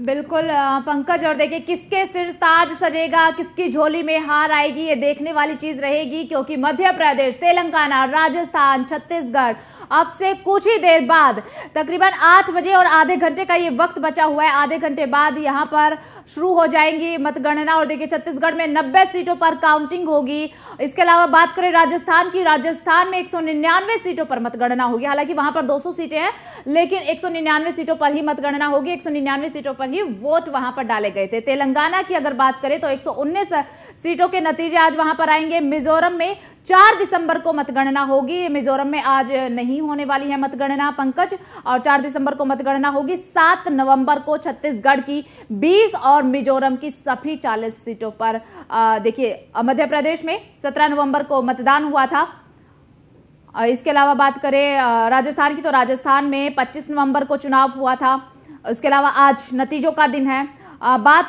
बिल्कुल पंकज, और देखिए किसके सिर ताज सजेगा, किसकी झोली में हार आएगी, ये देखने वाली चीज़ रहेगी, क्योंकि मध्य प्रदेश तेलंगाना, राजस्थान, छत्तीसगढ़, अब से कुछ ही देर बाद, तकरीबन आठ बजे और आधे घंटे का ये वक्त बचा हुआ है। आधे घंटे बाद यहाँ पर शुरू हो जाएँगी मतगणना और देखिए छत्तीसगढ़ में 90 सीटों पर काउंटिंग होगी। इसके अलावा बात करें राजस्थान की, राजस्थान में एक सौ निन्यानवे सीटों पर मतगणना होगी। हालाँकि वहाँ पर 200 सीटें हैं, लेकिन एक सौ निन्यानवे सीटों पर ही मतगणना होगी। एक सौ निन्यानवे सीटों पर ही वोट वहाँ पर डाले गए थे। तेलंगाना की अगर बात करें तो एक सौ उन्नीस सीटों के नतीजे आज वहाँ पर आएँगे। मिजोरम में चार दिसंबर को मतगणना होगी। मिजोरम में आज नहीं होने वाली है मतगणना, पंकज, और चार दिसंबर को मतगणना होगी। सात नवंबर को छत्तीसगढ़ की 20 और मिजोरम की सभी 40 सीटों पर देखिए, मध्य प्रदेश में 17 नवंबर को मतदान हुआ था। इसके अलावा बात करें राजस्थान की तो राजस्थान में 25 नवंबर को चुनाव हुआ था। उसके अलावा आज नतीजों का दिन है। बात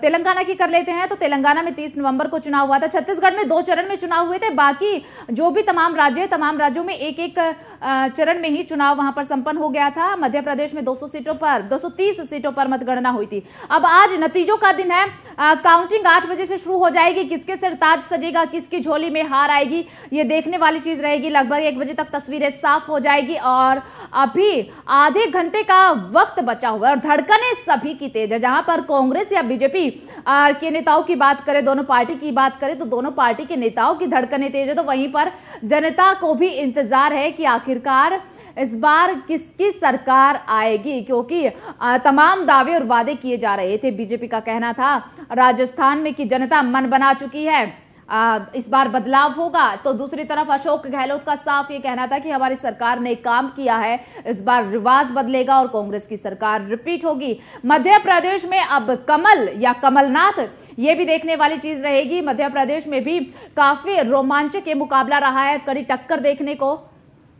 तेलंगाना की कर लेते हैं तो तेलंगाना में 30 नवंबर को चुनाव हुआ था। छत्तीसगढ़ में दो चरण में चुनाव हुए थे। बाकी जो भी तमाम राज्य तमाम राज्यों में एक एक चरण में ही चुनाव वहाँ पर संपन्न हो गया था। मध्य प्रदेश में 200 सीटों पर 230 सीटों पर मतगणना हुई थी। अब आज नतीजों का दिन है। अ, काउंटिंग आठ बजे से शुरू हो जाएगी। किसके सिर ताज सजेगा किसकी झोली में हार आएगी ये देखने वाली चीज़ रहेगी। लगभग एक बजे तक तस्वीरें साफ़ हो जाएगी और अभी आधे घंटे का वक्त बचा हुआ है और धड़कने सभी की तेज है। जहाँ पर कांग्रेस या बीजेपी के नेताओं की बात करें दोनों पार्टी की बात करें तो दोनों पार्टी के नेताओं की धड़कने तेज है। तो वहीं पर जनता को भी इंतज़ार है कि आखिरकार इस बार किसकी सरकार आएगी? क्योंकि तमाम दावे और वादे किए जा रहे थे। बीजेपी का कहना था राजस्थान में कि जनता मन बना चुकी है। आ, इस बार बदलाव होगा। तो दूसरी तरफ़ अशोक गहलोत का साफ़ ये कहना था कि हमारी सरकार ने काम किया है इस बार रिवाज बदलेगा और कांग्रेस की सरकार रिपीट होगी। मध्य प्रदेश में अब कमल या कमलनाथ ये भी देखने वाली चीज़ रहेगी। मध्य प्रदेश में भी काफ़ी रोमांचक ये मुकाबला रहा है। कड़ी टक्कर देखने को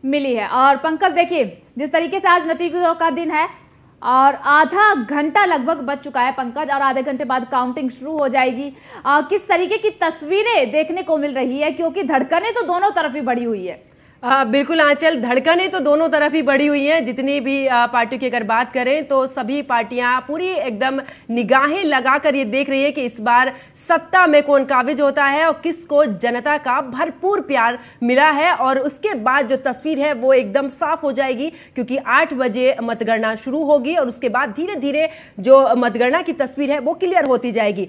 मिली है। और पंकज देखिए जिस तरीके से आज नतीजों का दिन है और आधा घंटा लगभग बच चुका है पंकज और आधे घंटे बाद काउंटिंग शुरू हो जाएगी। आ, किस तरीके की तस्वीरें देखने को मिल रही है क्योंकि धड़कने तो दोनों तरफ़ ही बढ़ी हुई है। आ, बिल्कुल आंचल धड़कने तो दोनों तरफ़ ही बढ़ी हुई हैं। जितनी भी पार्टियों की अगर बात करें तो सभी पार्टियाँ पूरी एकदम निगाहें लगाकर ये देख रही है कि इस बार सत्ता में कौन काबिज होता है और किसको जनता का भरपूर प्यार मिला है। और उसके बाद जो तस्वीर है वो एकदम साफ़ हो जाएगी क्योंकि आठ बजे मतगणना शुरू होगी और उसके बाद धीरे धीरे जो मतगणना की तस्वीर है वो क्लियर होती जाएगी।